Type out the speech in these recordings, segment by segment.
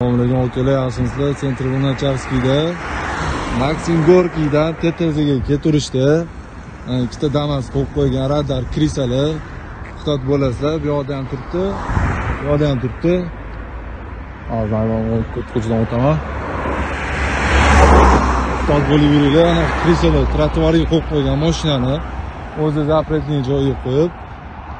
Assalomu alaykum akalar, yaxshimisizlar? Sentr Maksim Gorkiydan TTZga keturishdi. Ikkita Damas qo'yib qo'ygan radar krisali Xitoy bo'lasizlar, bu yoqda ham turibdi, bu yoqda ham turibdi. Hozir men o'taman. Xitoy bo'lib yuringlar, ana krisalar trotuarga qo'yib qo'ygan mashinani o'zi запретный joyiga qo'yib,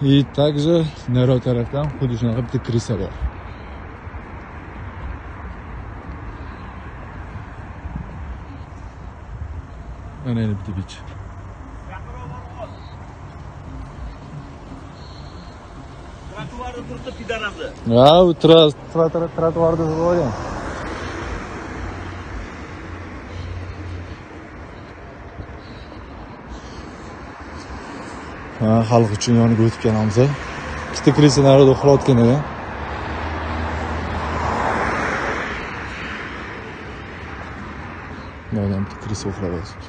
И также naryoq tarafdan xuddi shunaqa bitta krisa bor. Mana endi bitta bich. Trotuarda turibdi pidaramda. Ha, u tra- xalq uchun yoniga o'tib kelamiz. Ikkita krisa narida uxlayotgan edi buyoqda bitta krisa uxlayapti.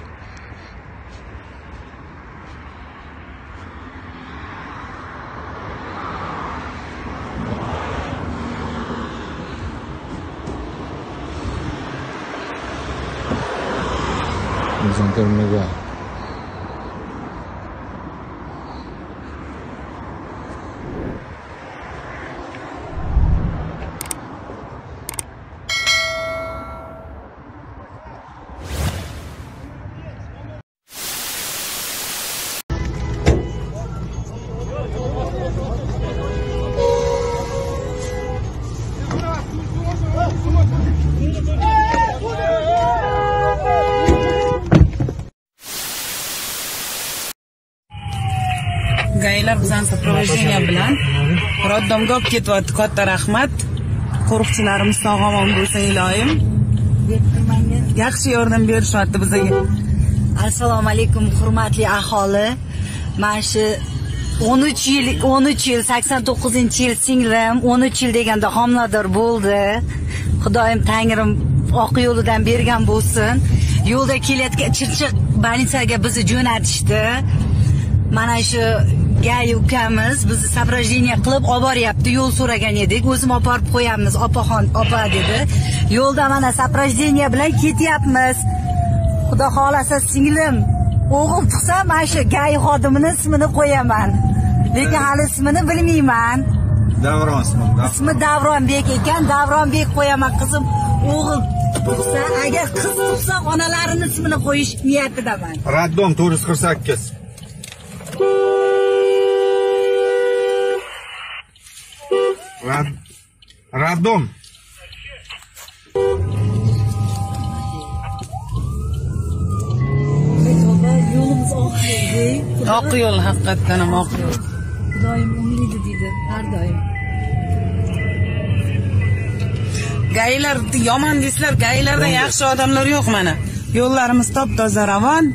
Mizon Gaylar bizani soprovождение bilan roddomga olib ketyapti. Katta rahmat. Qo'riqchilarimiz sog' omon bo'lsin iloyim. Yaxshi yordam berishyapti bizga. assalomu alaykum hurmatli aholi mana shu 13 yil 13 yil 89 yil singlim 13 yil deganda homilador bo'ldi xudoyim tangrim oq yo'lidan bergan bo'lsin yo'lda kelayotgan chirchiq больницаga bizni jo'natishdi mana shu gay ukamiz bizni соображение qilib olib boryapti yo'l so'ragan edik o'zim olib borib qo'yamiz opaxon opa dedi yo'lda mana сопровождение bilan ketyapmiz xudo xohlasa singlim o'g'il tug'sa mana shu gay xodimini ismini qo'yaman lekin hali ismini bilmayman Davron ismi davronbek ekan davronbek qo'yaman qizim o'g'il tug'sa agar qiz tug'sa onalarini ismini qo'yish niyatidaman Raddom 448. sakkiz Raddom. yo'limiz oq yo'l Oq yo'l haqiqatdan ham oq yo'l. xudoyim umidi deydi har doim Gaylar yomon deysizlar, gaylarda yaxshi odamlar yo'q mana. Yo'llarimiz top-toza ravon.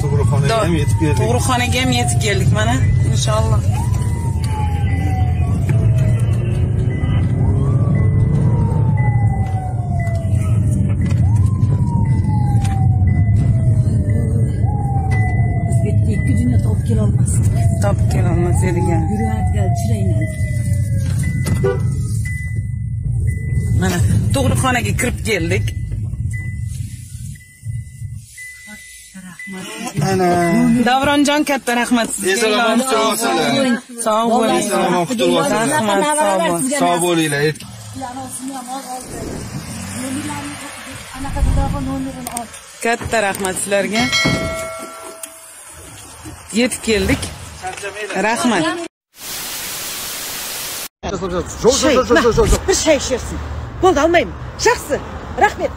Tug'ruqxonaga ham yetib keldik. Tug'ruqxonaga ham yetib keldik mana. Inshaalloh. Dunyo topib kelolmas ekan. yuradigan chirayman Mana tug'ruqxonaga kirib keldik. Ana. Davronjon katta rahmat sizga. Esalomon qutulib Sog' bo'ling. Esalomon qutulib olsin. Rahmat, sog' bo'ling. Sog' bo'linglar. Katta rahmat sizlarga. Yetib keldik. Rahmat. Shay, bir shay shersin. Bo'ldi olmayman. Shaxsi. Rahmat.